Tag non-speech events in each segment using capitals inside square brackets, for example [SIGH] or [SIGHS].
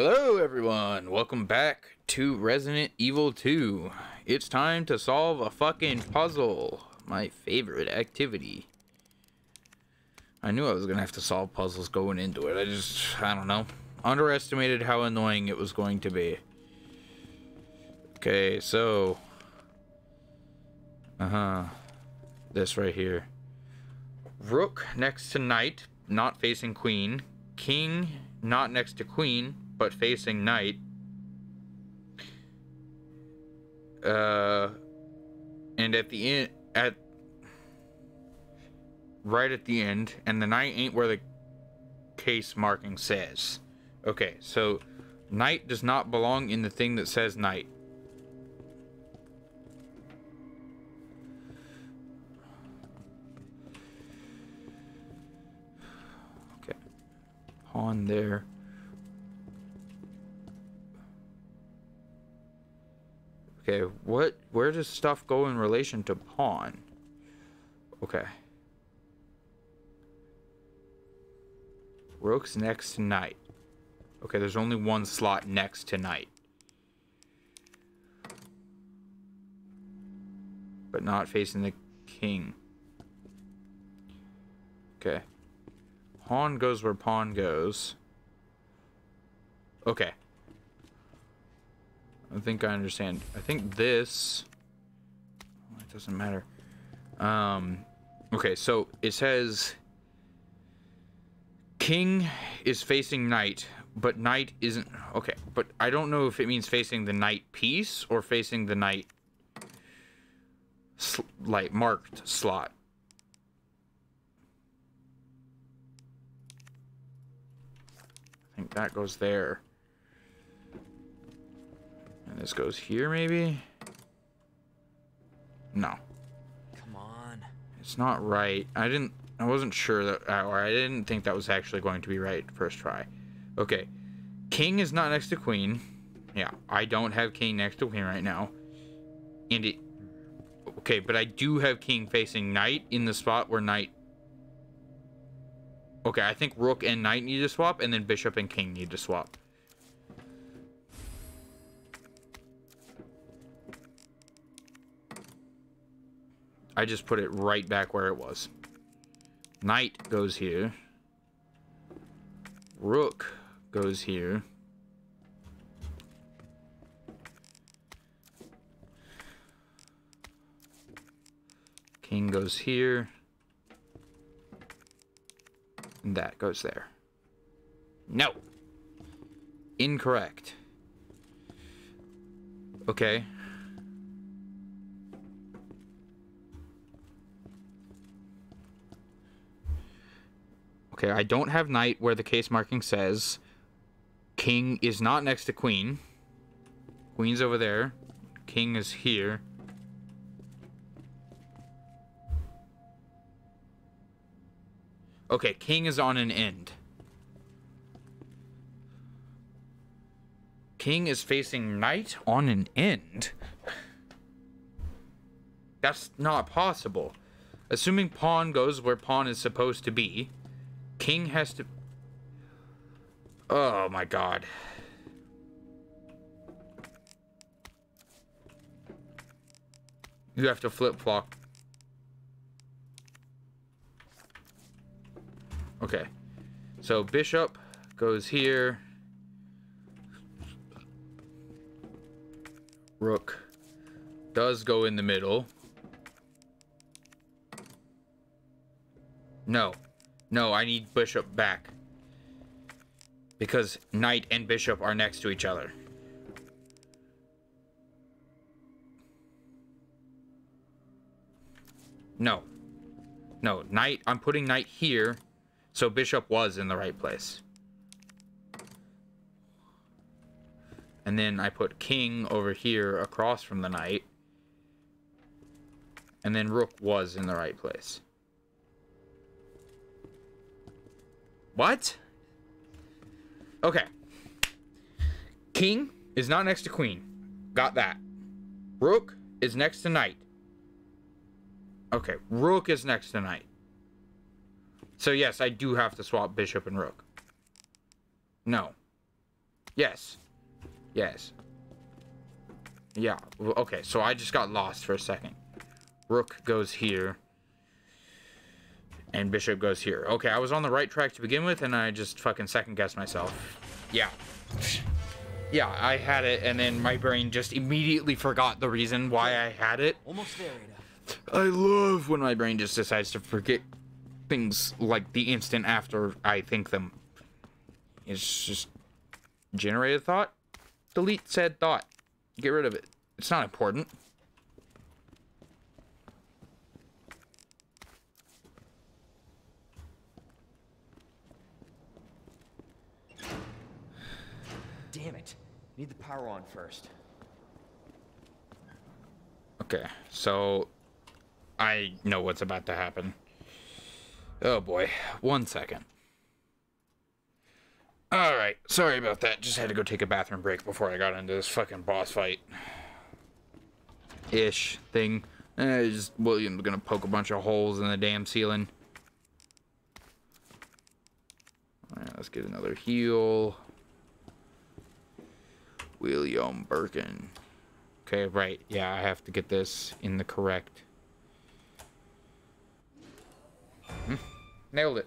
Hello, everyone. Welcome back to Resident Evil 2. It's time to solve a fucking puzzle. My favorite activity. I knew I was gonna have to solve puzzles going into it. I just, I don't know. Underestimated how annoying it was going to be. Okay, so. Uh huh. This right here. Rook next to knight, not facing queen. King not next to queen, but facing knight. Uh, and at the end, at right at the end, and the knight ain't where the case marking says. Okay, so knight does not belong in the thing that says knight. Okay, there. Okay, what, where does stuff go in relation to pawn? Okay. Rook's next to knight. Okay, there's only one slot next to knight. But not facing the king. Okay. Pawn goes where pawn goes. Okay. I think I understand. I think this... It doesn't matter. Um, okay, so it says... King is facing knight, but knight isn't... Okay, but I don't know if it means facing the knight piece or facing the knight... like, marked slot. I think that goes there. This goes here, maybe? No. Come on. It's not right. I didn't... I wasn't sure that... Uh, or I didn't think that was actually going to be right first try. Okay. King is not next to queen. Yeah, I don't have king next to queen right now. And it... Okay, but I do have king facing knight in the spot where knight... Okay, I think rook and knight need to swap, and then bishop and king need to swap. I just put it right back where it was. Knight goes here. Rook goes here. King goes here. And that goes there. No. Incorrect. Okay. Okay, I don't have knight where the case marking says. King is not next to queen. Queen's over there. King is here. Okay, king is on an end. King is facing knight on an end. That's not possible. Assuming pawn goes where pawn is supposed to be. King has to... Oh my god. You have to flip-flop. Okay. So bishop goes here. Rook does go in the middle. No. No, I need bishop back. Because knight and bishop are next to each other. No. No, knight, I'm putting knight here, so bishop was in the right place. And then I put king over here across from the knight. And then rook was in the right place. What? Okay. King is not next to queen. Got that. Rook is next to knight. Okay, rook is next to knight. So yes, I do have to swap bishop and rook. No. Yes. Yes. Yeah. Okay, so I just got lost for a second. Rook goes here. And bishop goes here. Okay, I was on the right track to begin with, and I just fucking second guessed myself. Yeah. Yeah, I had it, and then my brain just immediately forgot the reason why I had it. Almost there, Ada. I love when my brain just decides to forget things like the instant after I think them. It's just generate a thought, delete said thought, get rid of it. It's not important. Damn it. Need the power on first. Okay, so I know what's about to happen. Oh boy, one second. Alright, sorry about that. Just had to go take a bathroom break before I got into this fucking boss fight. Ish thing. Eh, just William's gonna poke a bunch of holes in the damn ceiling. Alright, let's get another heal. William Birkin. Okay, right. Yeah, I have to get this in the correct. Hmm, Nailed it.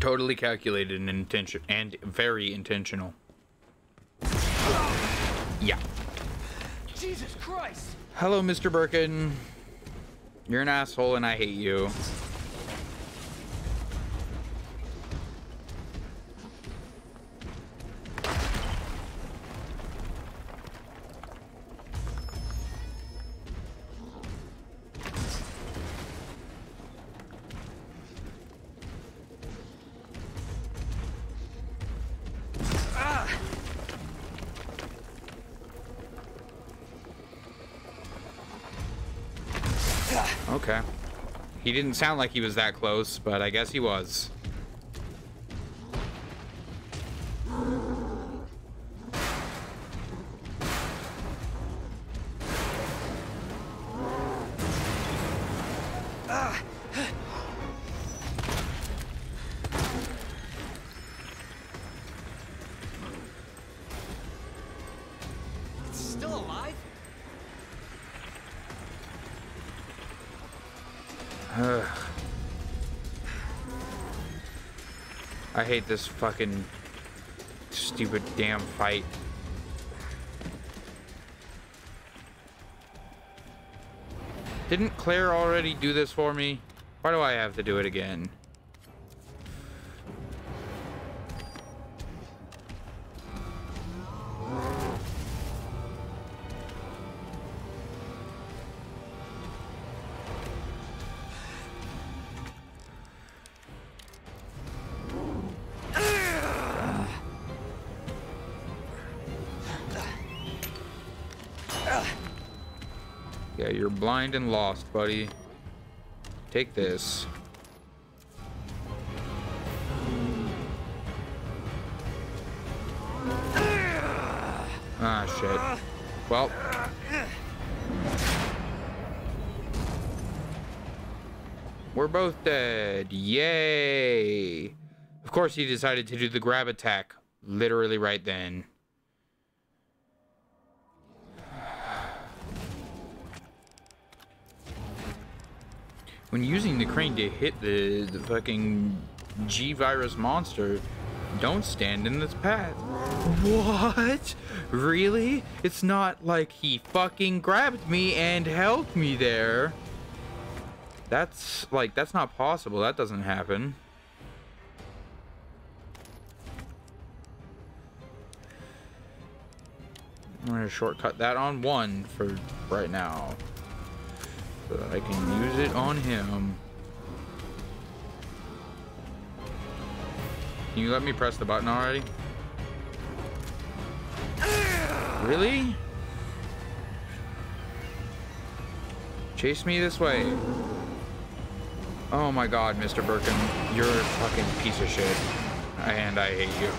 Totally calculated and intention and very intentional. Yeah. Jesus Christ! Hello, Mr. Birkin. You're an asshole and I hate you. Okay. He didn't sound like he was that close, but I guess he was. Hate this fucking stupid damn fight. Didn't Claire already do this for me? Why do I have to do it again? Blind and lost, buddy. Take this. Ah, shit. Well. We're both dead. Yay! Of course, he decided to do the grab attack literally right then. When using the crane to hit the, the fucking G-Virus monster, don't stand in its path. What? Really? It's not like he fucking grabbed me and held me there. That's, like, that's not possible. That doesn't happen. I'm gonna shortcut that on one for right now. So that I can use it on him. Can you let me press the button already? Really? Chase me this way. Oh my god, Mr. Birkin. You're a fucking piece of shit. And I hate you.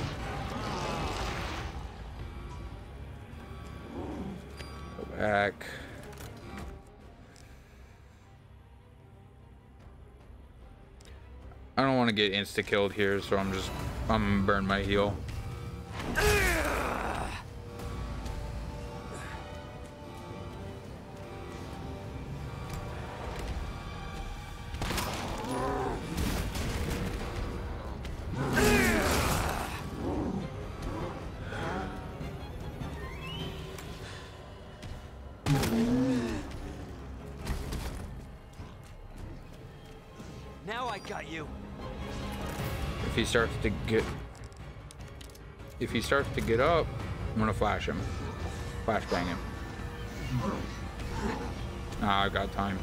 Go back. Want to get insta-killed here, so I'm just I'm gonna burn my heal. Now I got you. If he starts to get, if he starts to get up, I'm gonna flash him, flash bang him. Ah, I got time.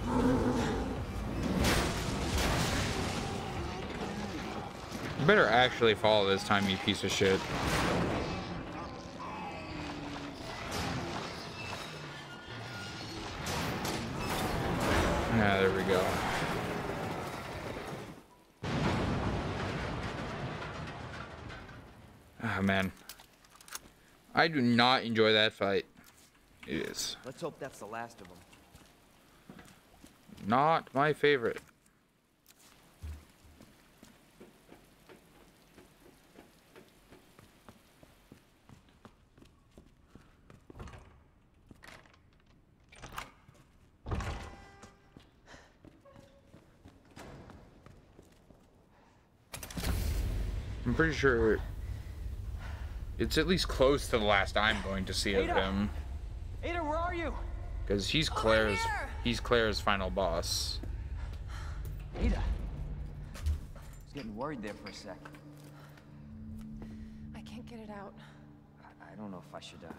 Better actually fall this time, you piece of shit. I do not enjoy that fight. It is Let's hope that's the last of them. not my favorite. I'm pretty sure it's at least close to the last I'm going to see of him. Ada, where are you? Because he's Claire's he's Claire's final boss. Ada. I was getting worried there for a sec. I can't get it out. I, I don't know if I should, uh...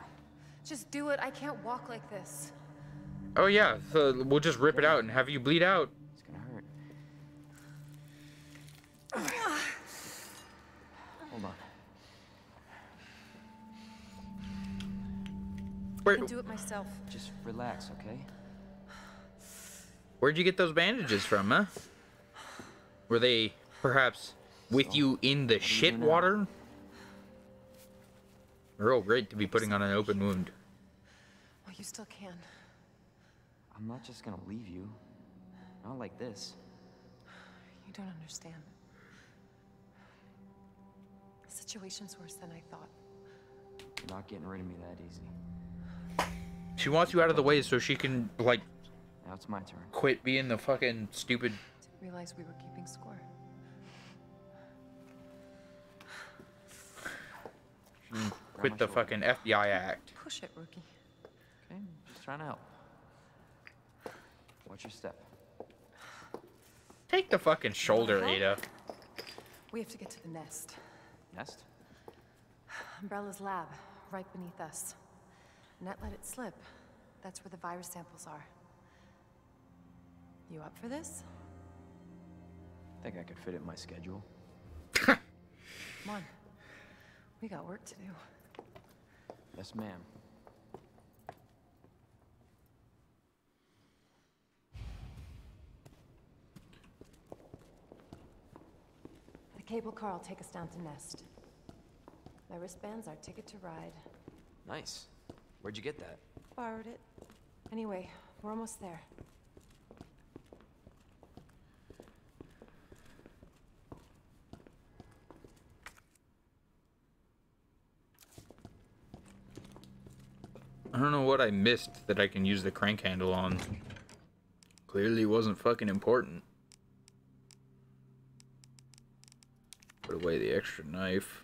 Just do it. I can't walk like this. Oh yeah, so we'll just rip it out and have you bleed out. It's gonna hurt. [SIGHS] Hold on. I can do it myself. Just relax, okay? where'd you get those bandages from, huh? Were they perhaps with you in the shit uh, water? Real great to be putting on an open wound. Well, you still can. I'm not just gonna leave you. Not like this. You don't understand. The situation's worse than I thought. You're not getting rid of me that easy. She wants you out of the way so she can like Now it's my turn. quit being the fucking stupid. Didn't realize we were keeping score. [SIGHS] Quit the fucking FBI act. Push it, rookie. Okay, just trying to help. Watch your step. Take the fucking shoulder, Ada. We have to get to the nest. Nest? Umbrella's lab, right beneath us. Annette let it slip. That's where the virus samples are. You up for this? Think I could fit it in my schedule. [LAUGHS] Come on. We got work to do. Yes, ma'am. The cable car will take us down to Nest. My wristband's our ticket to ride. Nice. Where'd you get that? Borrowed it. Anyway, we're almost there. I don't know what I missed that I can use the crank handle on. Clearly wasn't fucking important. Put away the extra knife.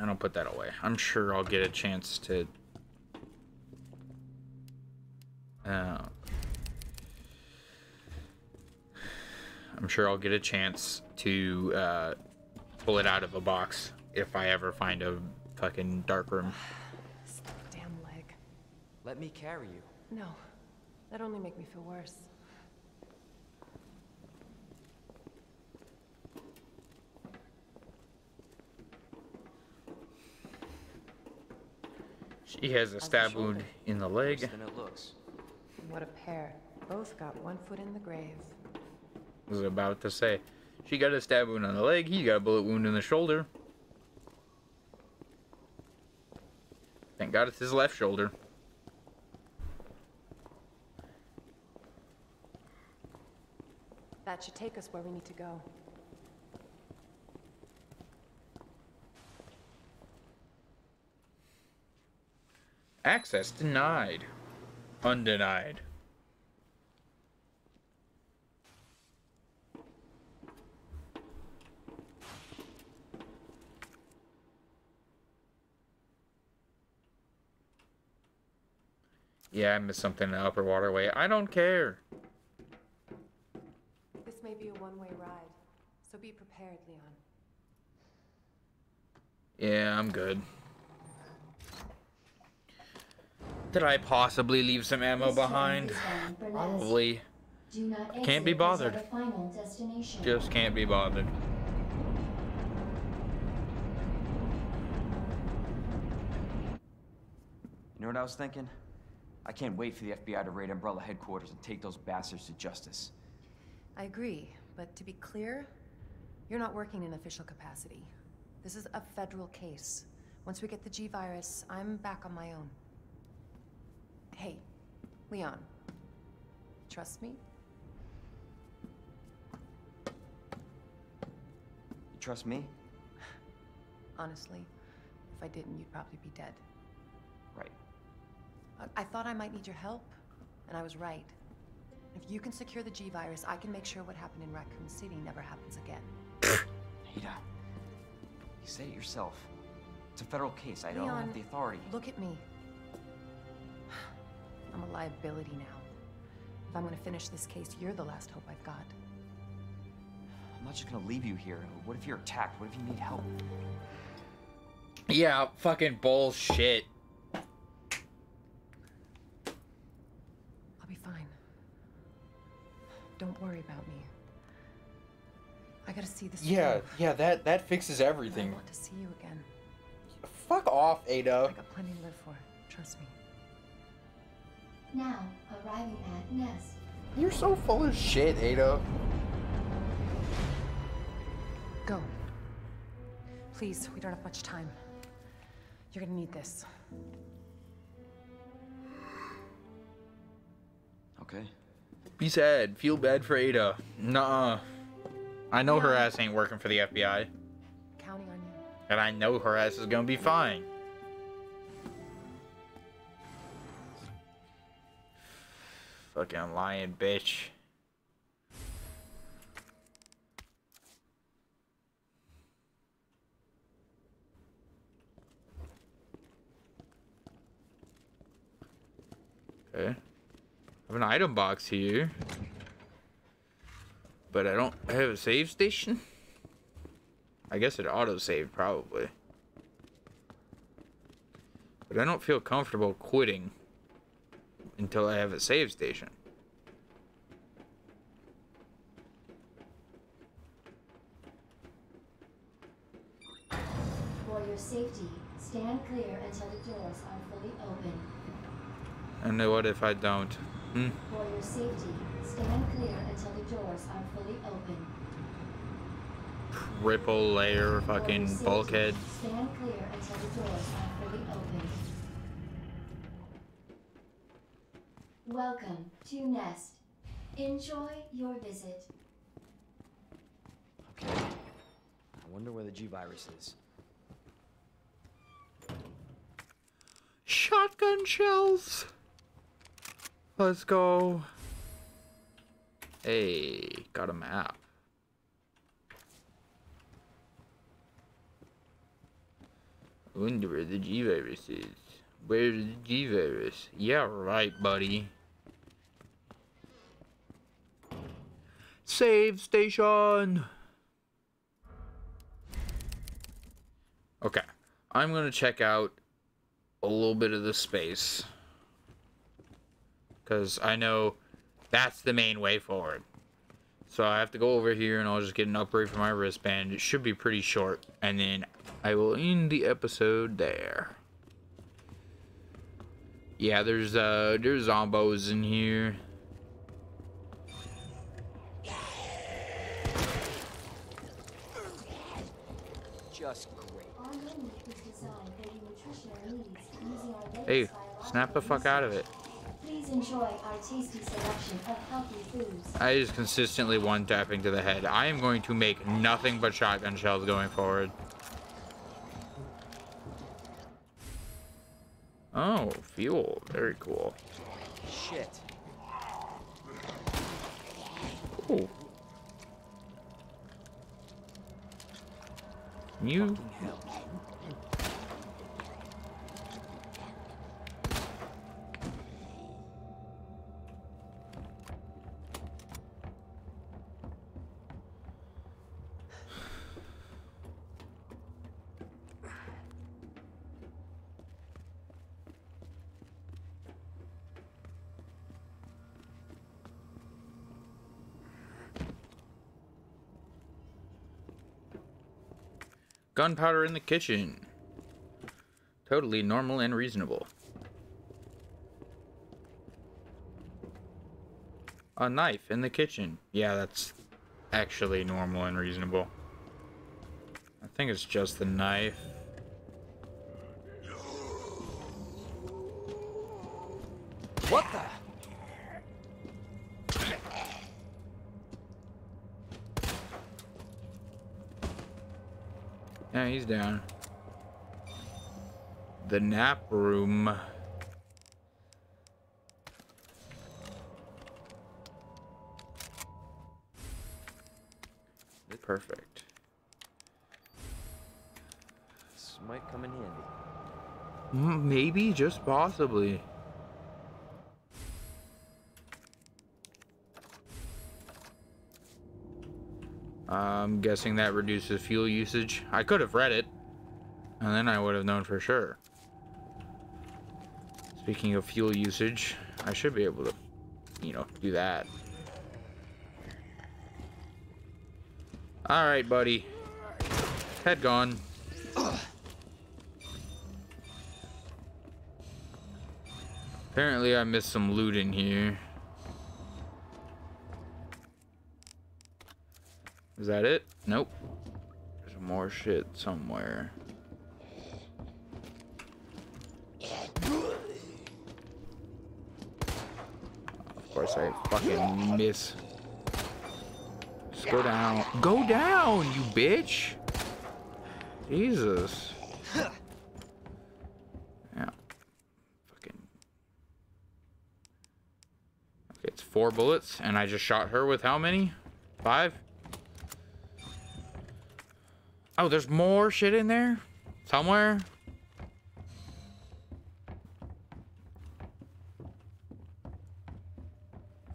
I don't put that away. I'm sure I'll get a chance to. Uh, I'm sure I'll get a chance to uh, pull it out of a box if I ever find a fucking dark room. Damn leg. Let me carry you. No, that only make me feel worse. She has a stab wound in the leg. than it looks. What a pair. Both got one foot in the grave. I was about to say. She got a stab wound on the leg, he got a bullet wound in the shoulder. Thank God it's his left shoulder. That should take us where we need to go. Access denied. Undenied. Yeah, I missed something in the upper waterway. I don't care. This may be a one-way ride, so be prepared, Leon. Yeah, I'm good. Did I possibly leave some ammo This behind? is bound for Nest. Probably. Do not Can't be bothered. final. Just can't be bothered. You know what I was thinking? I can't wait for the FBI to raid Umbrella headquarters and take those bastards to justice. I agree, but to be clear, you're not working in official capacity. This is a federal case. Once we get the G-Virus, I'm back on my own. Hey, Leon. Trust me? You trust me? Honestly, if I didn't, you'd probably be dead. Right. I, I thought I might need your help, and I was right. If you can secure the G-Virus, I can make sure what happened in Raccoon City never happens again. [COUGHS] Ada, you said it yourself. It's a federal case. I don't have the authority. Look at me. I'm a liability now. If I'm gonna finish this case, you're the last hope I've got. I'm not just gonna leave you here. What if you're attacked? What if you need help? Yeah, fucking bullshit. I'll be fine. Don't worry about me. I gotta see this Yeah, through, yeah, that that fixes everything. I want to see you again. Fuck off, Ada. I Ada. got plenty to live for. Trust me. Now, arriving at Nest. You're so full of shit, Ada. Go. Please, we don't have much time. You're gonna need this. Okay. Be sad. Feel bad for Ada. Nuh-uh. I know her ass ain't working for the FBI. Counting on you. And I know her ass is gonna be fine. Fucking lying bitch. Okay. I have an item box here. But I don't have a save station? I guess it auto-saved, probably. But I don't feel comfortable quitting until I have a save station. For your safety, stand clear until the doors are fully open. And what if I don't? Hmm? For your safety, stand clear until the doors are fully open. Triple layer fucking safety, bulkhead. Stand clear until the doors are fully open. Welcome to Nest. Enjoy your visit. Okay. I wonder where the G virus is. Shotgun shells. Let's go. Hey, got a map. Wonder where the G virus is. Where's the G virus? Yeah, right, buddy. Save station. Okay, I'm gonna check out a little bit of the space. Because I know that's the main way forward. So I have to go over here and I'll just get an upgrade for my wristband. It should be pretty short. And then I will end the episode there. Yeah, there's uh there's zombos in here. Just great. Our menu is designed for your nutritional needs using our latest Hey, snap the fuck out of it. Please enjoy our tasty selection of healthy foods. I just consistently one tapping to the head. I am going to make nothing but shotgun shells going forward. Oh, fuel. Very cool. Shit. Cool. You gunpowder in the kitchen. Totally normal and reasonable. A knife in the kitchen. Yeah, that's actually normal and reasonable. I think it's just the knife. Down. The nap room. Perfect. This might come in handy. Maybe, just possibly. I'm guessing that reduces fuel usage. I could have read it, and then I would have known for sure. Speaking of fuel usage, I should be able to, you know, do that. Alright, buddy. Head gone. Apparently I missed some loot in here. Is that it? Nope. There's more shit somewhere. Of course I fucking miss. Just go down. Go down, you bitch! Jesus. Yeah. Fucking. Okay, it's four bullets, and I just shot her with how many? Five? Oh, there's more shit in there? Somewhere?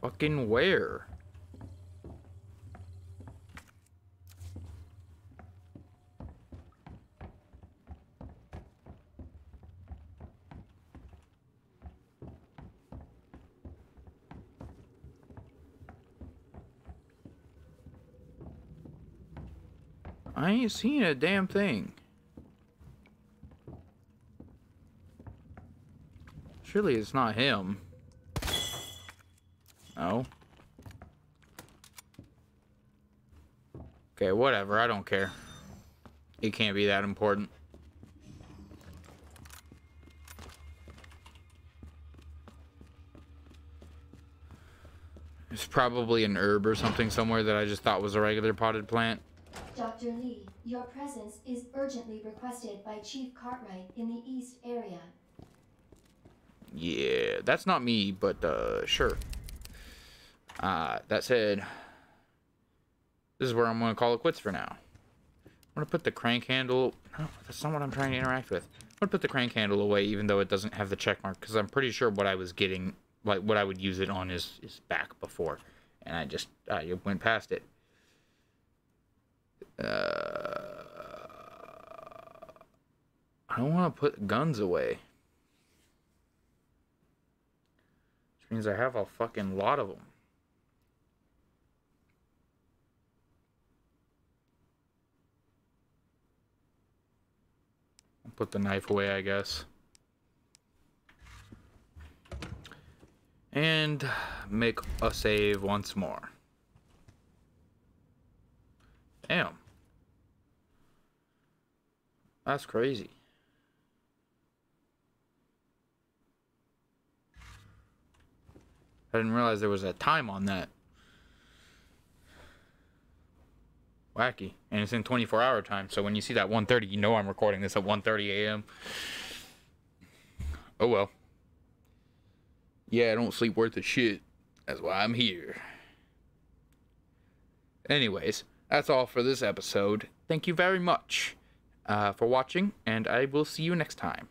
Fucking where? I ain't seen a damn thing. Surely it's not him. No. Okay, whatever. I don't care. It can't be that important. It's probably an herb or something somewhere that I just thought was a regular potted plant. Dr. Lee, your presence is urgently requested by Chief Cartwright in the East area. Yeah, that's not me, but uh, sure. Uh, that said, this is where I'm gonna call it quits for now. I'm gonna put the crank handle. That's not what I'm trying to interact with. I'm gonna put the crank handle away, even though it doesn't have the check mark, because I'm pretty sure what I was getting, like what I would use it on, is is back before, and I just I went past it. Uh, I don't want to put guns away. Which means I have a fucking lot of them. Put the knife away, I guess. And make a save once more. Damn. That's crazy. I didn't realize there was a time on that. Wacky. And it's in 24 hour time, so when you see that 1.30, you know I'm recording this at 1.30 a.m. Oh well. Yeah, I don't sleep worth a shit. That's why I'm here. Anyways, that's all for this episode. Thank you very much uh, for watching, and I will see you next time.